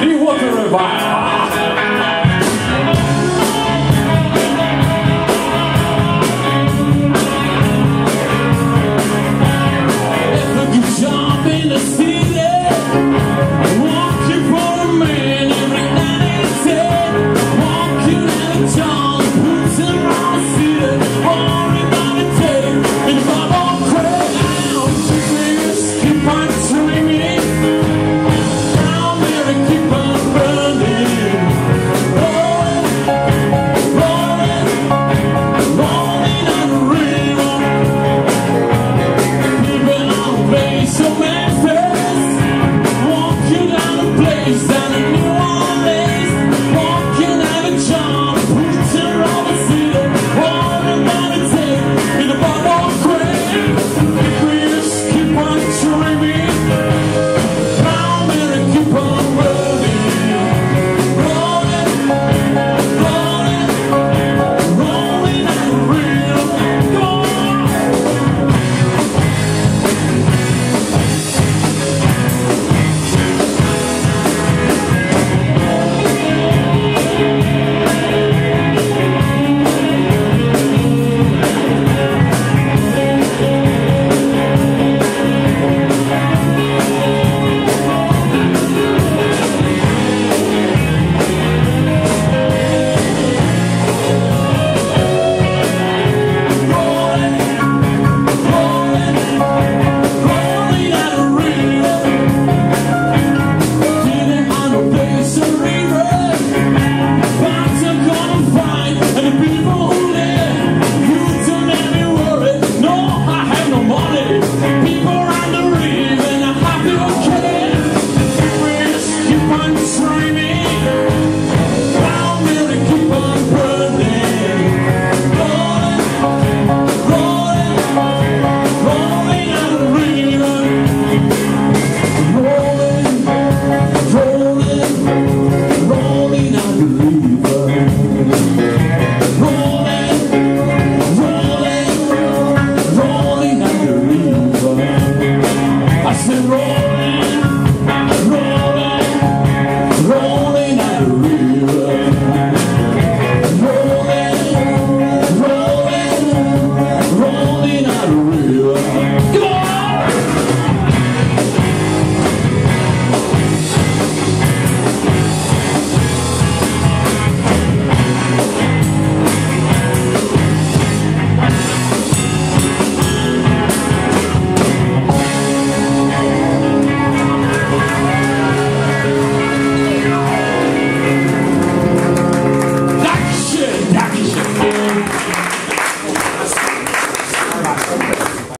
Andy a If